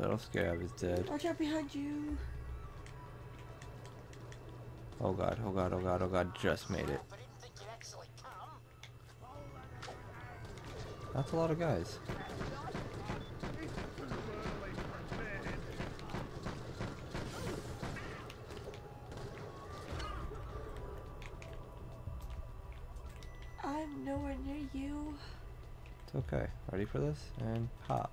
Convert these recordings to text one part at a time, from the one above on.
Little Scab is dead. Watch out behind you. Oh god, oh god, oh god, oh god, just made it. But didn't think you'd actually come. That's a lot of guys. I'm nowhere near you. It's okay. Ready for this? And pop.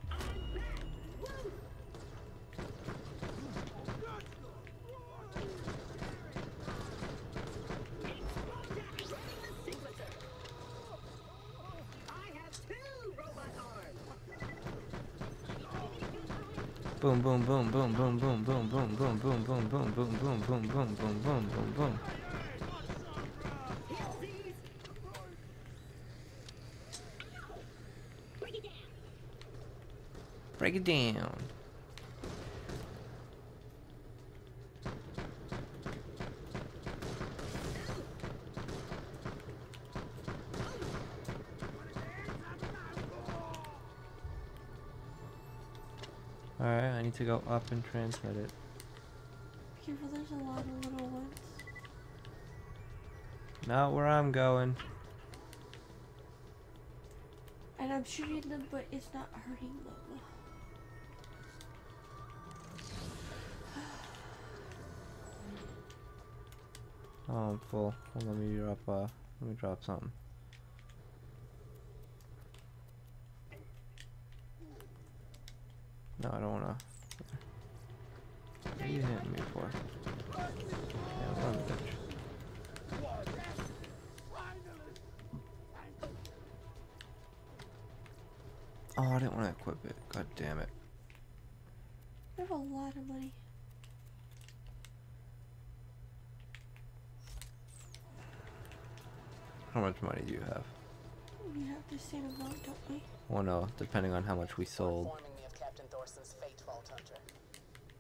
Boom, boom, boom, boom, boom, boom, boom, boom, boom, boom, boom, boom, boom, boom, boom, boom, boom, boom, boom, boom. Break it down. Alright, I need to go up and transmit it. Be careful, there's a lot of little ones. Not where I'm going. And I'm shooting them, but it's not hurting them. Oh, I'm full. Well, let me drop. Uh, let me drop something. No, I don't wanna. What are you hitting me for? Yeah, run, bitch. Oh, I didn't want to equip it. God damn it. I have a lot of money. How much money do you have? We have the same amount, don't we? Well, no, depending on how much we sold. Thorson's fate, Vault Hunter.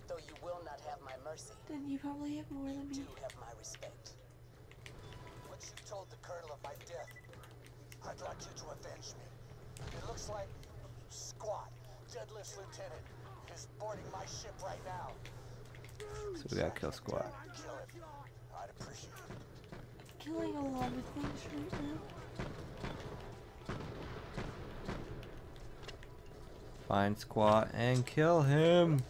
Though you will not have my mercy, Then you probably have more than you do have my respect. What you told the Colonel of my death, I'd like you to avenge me. It looks like Squat, Deadlift's lieutenant, is boarding my ship right now. So we gotta kill Squat. Kill him. I'd appreciate it. Killing a lot of things right now. Find squat and kill him.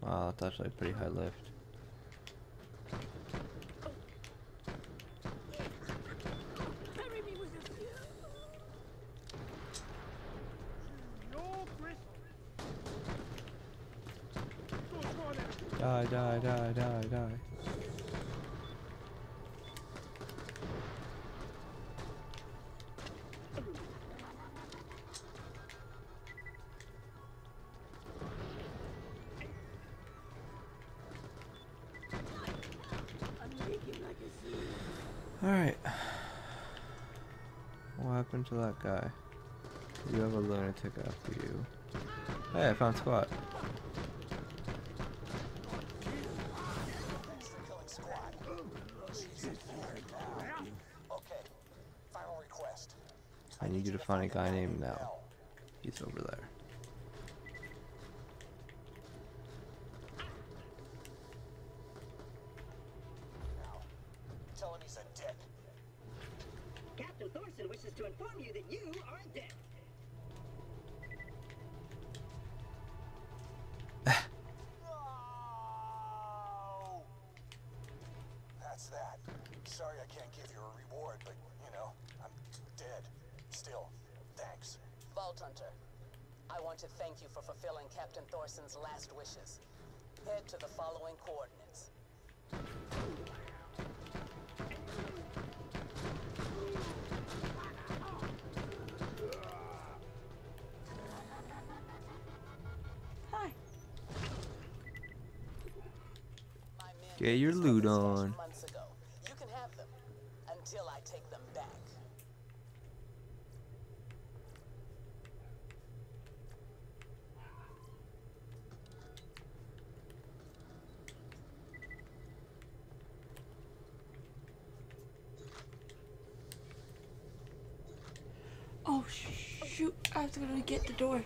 Wow, that's actually a pretty high lift. Die, die, die, die, die. Alright. What happened to that guy? You have a lunatic after you. Hey, I found squat. need you to find a guy named Nel. He's over there. Tell him he's a dick. Captain Thorson wishes to inform you that you are a dick. Sorry I can't give you a reward, but, you know, I'm dead. Still, thanks. Vault Hunter, I want to thank you for fulfilling Captain Thorson's last wishes. Head to the following coordinates. Hi. My Get your loot on. You can have them until I take Oh shoot! I have to go to get the door.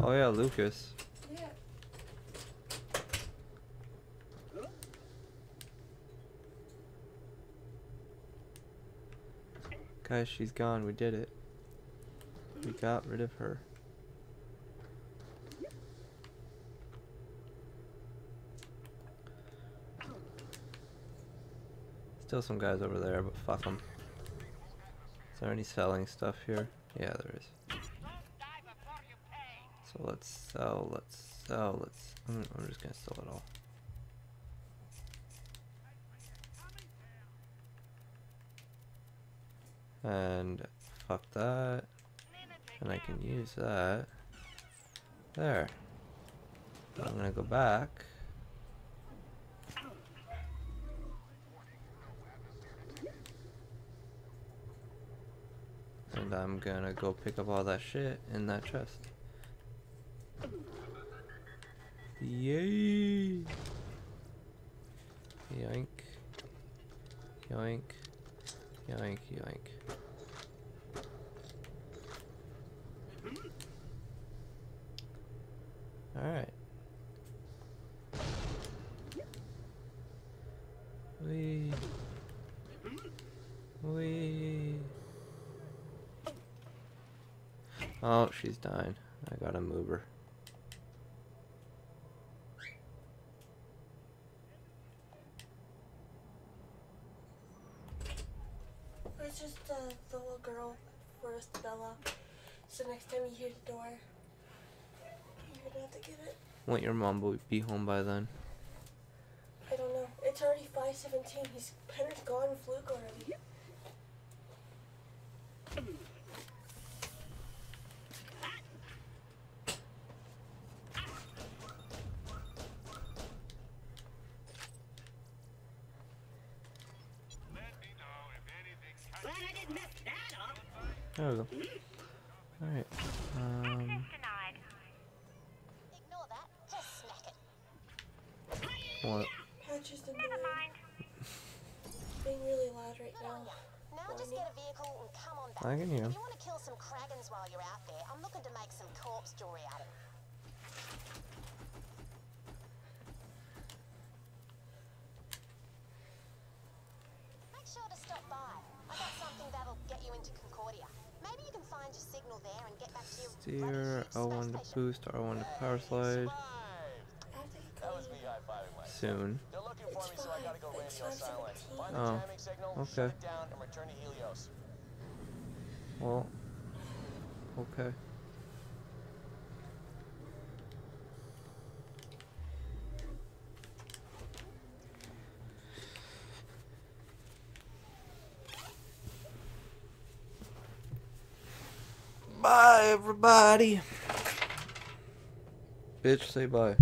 Oh yeah, Lucas. Yeah. Guys, she's gone. We did it. We got rid of her. Still some guys over there, but fuck them. Is there any selling stuff here? Yeah, there is. So let's sell, let's sell, let's... I'm, I'm just gonna sell it all. And fuck that. And I can use that. There. I'm gonna go back. And I'm gonna go pick up all that shit in that chest. Yay! Yoink. Yoink. Yoink, yoink. Oh, she's dying. I gotta move her. It's just uh, the little girl for Bella. So next time you hear the door, you're gonna have to get it. Won't your mom bo- be home by then? I don't know. It's already 517. He's Penner's gone fluke already. Glad I didn't mess that up. There we go. Alright. Um, Ignore that. Just smack it. what? Patches the mind. Being really loud right now. Now just get a vehicle and come on back. I can hear. If you want to kill some kraggons while you're out there, I'm looking to make some corpse jewelry out of them. Make sure to stop by. I got something that'll get you into Concordia. Maybe you can find your signal there and get back to your Steer, bloody L1 to boost, R1 to power slide. Soon. I have to get That was going. me high-fiving myself. Soon. They're looking for It's me, so I gotta go fine. It's radio silent. 517. Find the Oh, jamming signal, okay. shut it down, and return to Helios. Well, okay. Bye, everybody. Bitch, say bye.